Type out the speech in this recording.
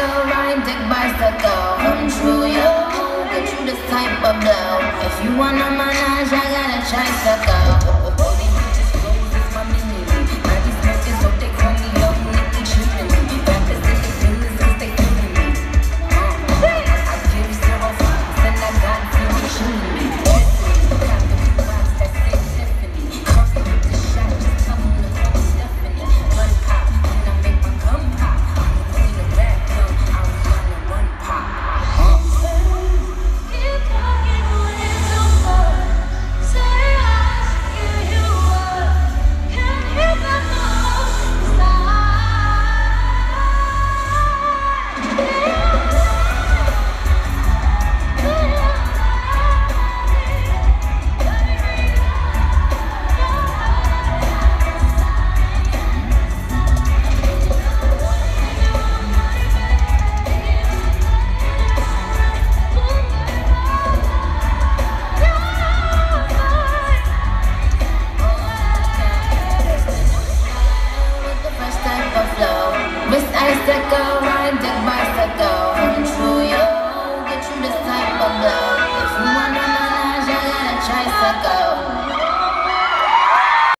your riding bicycle Come through your get you this type of blow If you wanna manage, I got a tricycle